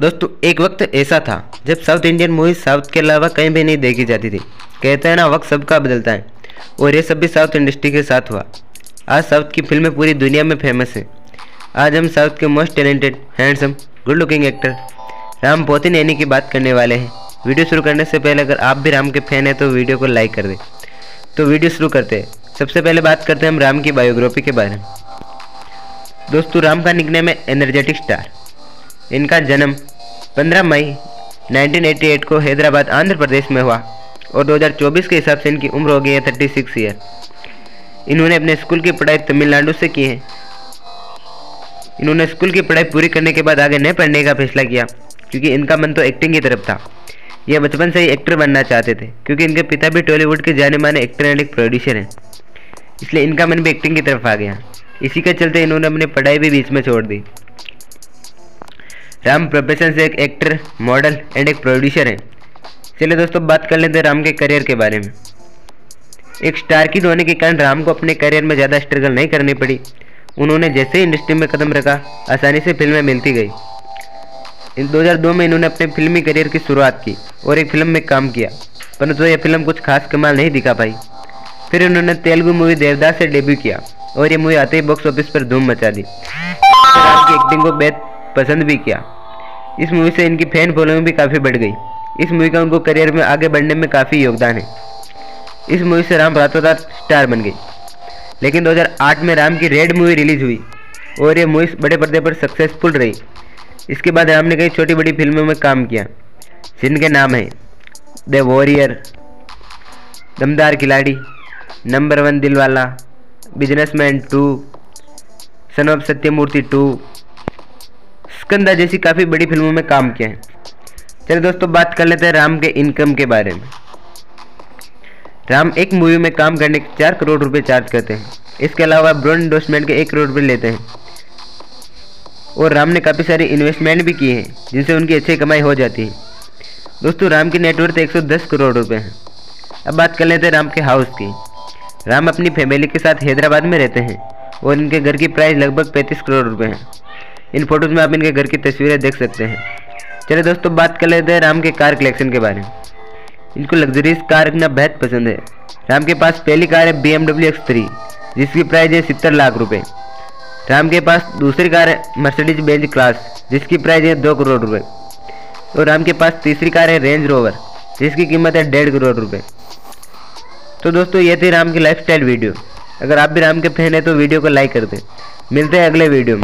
दोस्तों, एक वक्त ऐसा था, जब साउथ इंडियन मूवी साउथ के अलावा कहीं भी नहीं देखी जाती थी। कहते हैं ना, वक्त सबका बदलता है, और ये सब भी साउथ इंडस्ट्री के साथ हुआ। आज साउथ की फ़िल्में पूरी दुनिया में फ़ेमस हैं। आज हम साउथ के most talented handsome good looking actor Ram Pothineni की बात करने वाले हैं। वीडियो शुरू करने से पहले अगर आप भी राम के फ़ैन हैं तो वीडियो को लाइक कर दें। तो वीडियो शुरू करते हैं। सबसे पहले बात करते हैं हम राम की बायोग्राफी के बारे में। दोस्तों, राम का निकने में एनर्जेटिक स्टार इनका जन्म 15 मई 1988 को हैदराबाद, आंध्र प्रदेश में हुआ और 2024 के हिसाब से इनकी उम्र हो गई है 36 ईयर इन्होंने अपने स्कूल की पढ़ाई तमिलनाडु से की है। इन्होंने स्कूल की पढ़ाई पूरी करने के बाद आगे नहीं पढ़ने का फैसला किया, क्योंकि इनका मन तो एक्टिंग की तरफ़ था। यह बचपन से ही एक्टर बनना चाहते थे, क्योंकि इनके पिता भी टॉलीवुड के जाने माने एक्टर एंड एक प्रोड्यूसर हैं। इसलिए इनका मन भी एक्टिंग की तरफ़ आ गया। इसी के चलते इन्होंने अपनी पढ़ाई भी बीच में छोड़ दी। राम प्रोफेशन से एक एक्टर, मॉडल एंड एक प्रोड्यूसर हैं। चलिए दोस्तों, बात कर लेते हैं राम के करियर के बारे में। एक स्टार की होने के कारण राम को अपने करियर में ज़्यादा स्ट्रगल नहीं करनी पड़ी। उन्होंने जैसे ही इंडस्ट्री में कदम रखा, आसानी से फ़िल्में मिलती गई। इन 2002 में इन्होंने अपने फिल्मी करियर की शुरुआत की और एक फ़िल्म में काम किया, परंतु यह फ़िल्म कुछ खास कमाल नहीं दिखा पाई। फिर उन्होंने तेलुगु मूवी देवदास से डेब्यू किया और ये मूवी आते ही बॉक्स ऑफ़िस पर धूम मचा दी। राम की एक्टिंग को बेहद पसंद भी किया। इस मूवी से इनकी फ़ैन फॉलोइंग भी काफ़ी बढ़ गई। इस मूवी का उनको करियर में आगे बढ़ने में काफ़ी योगदान है। इस मूवी से राम रातों स्टार बन गई। लेकिन 2008 में राम की रेड मूवी रिलीज़ हुई और ये मूवी बड़े पर्दे पर सक्सेसफुल रही। इसके बाद राम ने कई छोटी बड़ी फ़िल्मों में काम किया, जिनके नाम हैं the warrior Damdaar Khiladi, number one Dilwala, businessman two, son of Satyamurthy two Skanda जैसी काफ़ी बड़ी फ़िल्मों में काम किया है। चलिए दोस्तों, बात कर लेते हैं राम के इनकम के बारे में। राम एक मूवी में काम करने के चार करोड़ रुपए चार्ज करते हैं। इसके अलावा ब्रॉन्ड इन्वेस्टमेंट के एक करोड़ रुपए लेते हैं। और राम ने काफ़ी सारी इन्वेस्टमेंट भी किए हैं, जिनसे उनकी अच्छी कमाई हो जाती है। दोस्तों, राम की नेटवर्थ 110 करोड़ रुपए है। अब बात कर लेते हैं राम के हाउस की। राम अपनी फैमिली के साथ हैदराबाद में रहते हैं और इनके घर की प्राइस लगभग 35 करोड़ रुपए है। इन फ़ोटोज़ में आप इनके घर की तस्वीरें देख सकते हैं। चलिए दोस्तों, बात कर लेते हैं राम के कार कलेक्शन के बारे में। इनको लग्जरीज कार इतना बेहद पसंद है। राम के पास पहली कार है बी एमडब्ल्यू एक्स थ्री जिसकी प्राइस है सत्तर लाख रुपए। राम के पास दूसरी कार है मर्सिडीज बेंज क्लास जिसकी प्राइस है दो करोड़ रुपए। और राम के पास तीसरी कार है रेंज रोवर जिसकी कीमत है डेढ़ करोड़ रुपए। तो दोस्तों, ये थी राम की लाइफ वीडियो अगर आप भी राम के फ़ैन हैं तो वीडियो को लाइक कर दें। मिलते हैं अगले वीडियो में।